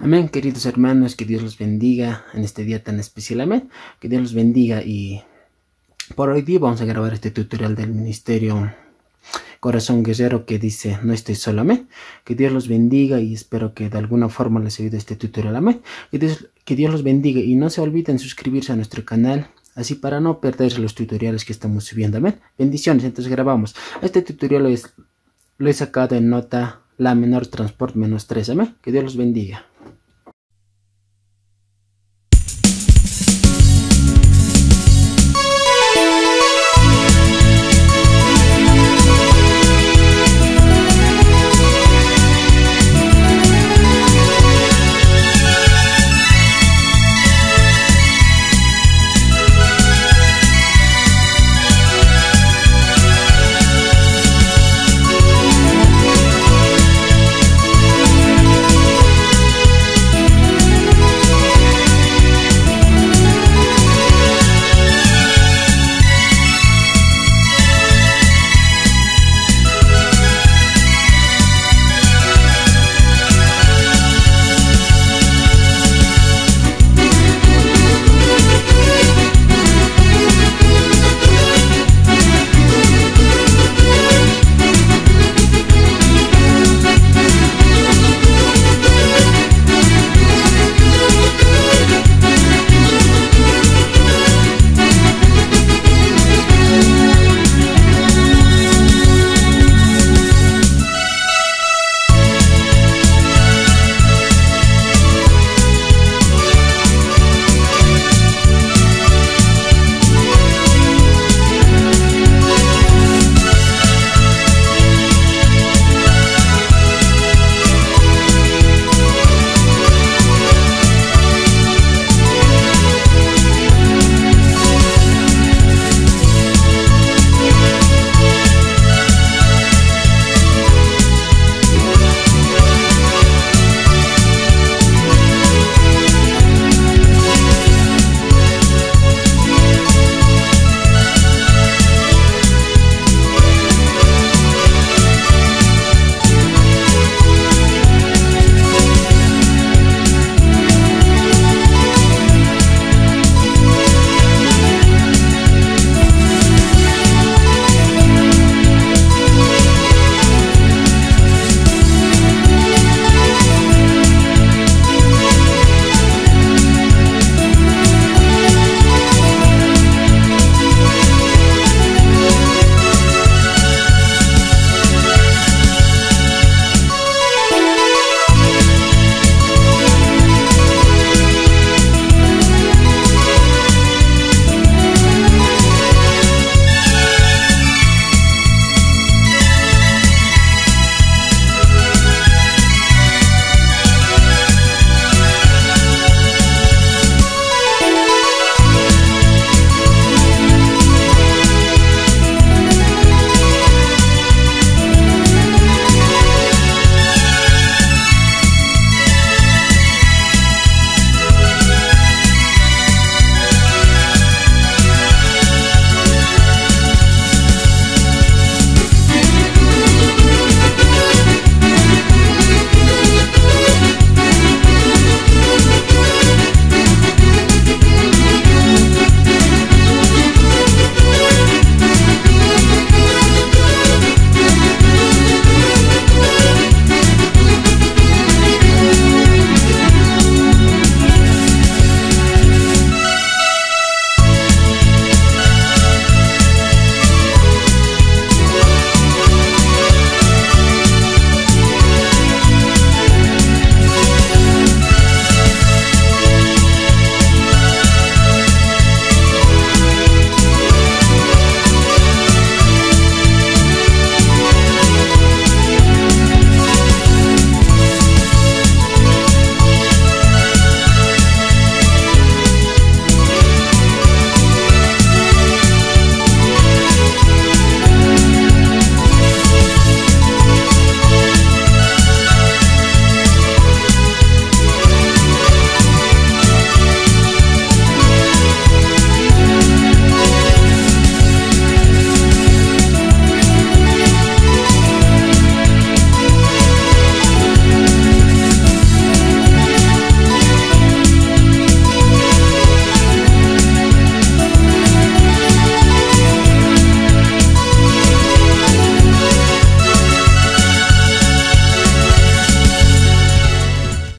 Amén, queridos hermanos, que Dios los bendiga en este día tan especial. Amén, que Dios los bendiga y por hoy día vamos a grabar este tutorial del ministerio Corazón Guerrero que dice no estoy solo, amén. Que Dios los bendiga y espero que de alguna forma les ayude este tutorial, amén. Que Dios, que Dios los bendiga y no se olviden suscribirse a nuestro canal, así para no perderse los tutoriales que estamos subiendo, amén. Bendiciones, entonces grabamos. Este tutorial lo, es, lo he sacado en nota la menor transport menos 3, amén. Que Dios los bendiga.